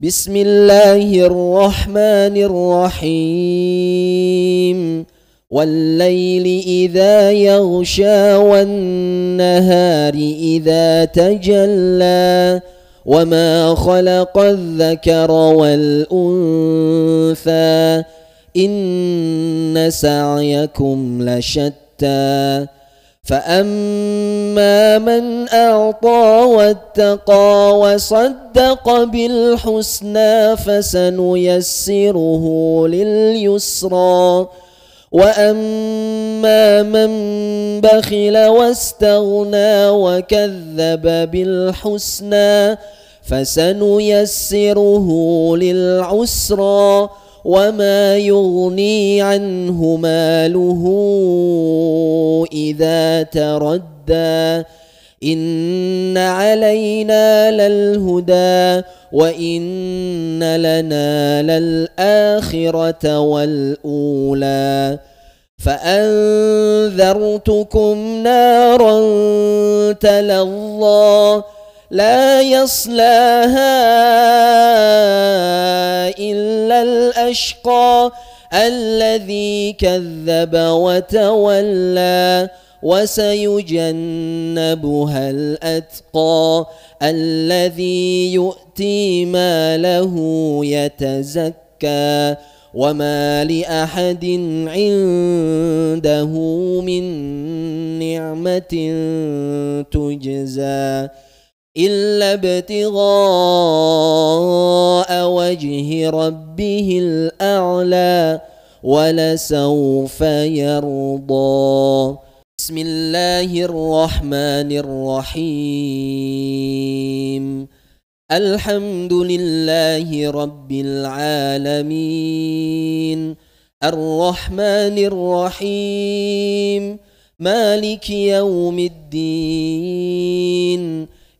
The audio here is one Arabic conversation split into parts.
بسم الله الرحمن الرحيم والليل إذا يغشى والنهار إذا تجلى وما خلق الذكر والأنثى إن سعيكم لشتى فأما من أعطى واتقى وصدق بالحسنى فسنيسره لليسرى واما من بخل واستغنى وكذب بالحسنى فسنيسره للعسرى وما يغني عنه ماله اذا تردى ان علينا للهدى وان لنا للاخره والاولى فانذرتكم نارا تلظى لا يصلاها الأشقى الذي كذب وتولى وسيجنبها الأتقى الذي يؤتي ماله يتزكى وما لأحد عنده من نعمة تجزى إلا ابتغاء وجه ربه الأعلى ولسوف يرضى. بسم الله الرحمن الرحيم. الحمد لله رب العالمين. الرحمن الرحيم. مالك يوم الدين.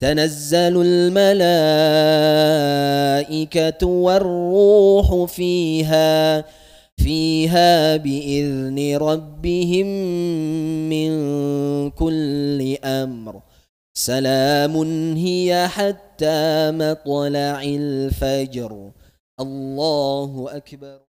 تنزل الملائكة والروح فيها فيها بإذن ربهم من كل أمر. سلام هي حتى مطلع الفجر. الله أكبر.